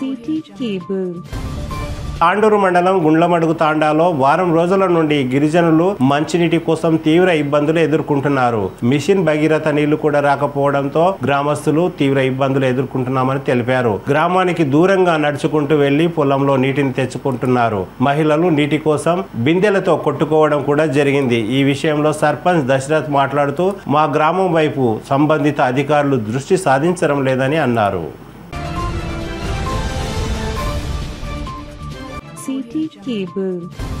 City cable. Tandur మండలం గుండ్లమడుగు తాండాలో వారం రోజుల నుండి గిరిజనులు మంచినీటి కోసం తీవ్ర ఇబ్బందులు ఎదుర్కొంటున్నారు. మిషన్ భగీరథ నీళ్ళు కూడా రాకపోవడంతో గ్రామస్తులు తీవ్ర ఇబ్బందులు ఎదుర్కొంటున్నామని తెలిపారు. గ్రామానికి దూరంగా నడుచుకుంటూ వెళ్ళి పొలంలో నీటిని తెచ్చుకుంటున్నారు. మహిళలు నీటి కోసం బిందెలతో కొట్టుకోవడం కూడా జరిగింది. ఈ విషయంలో సర్పంచ్ దశరథ్ మాట్లాడుతూ మా గ్రామం వైపు సంబంధిత అధికారులు దృష్టి సాధించడం లేదని అన్నారు. CT cable.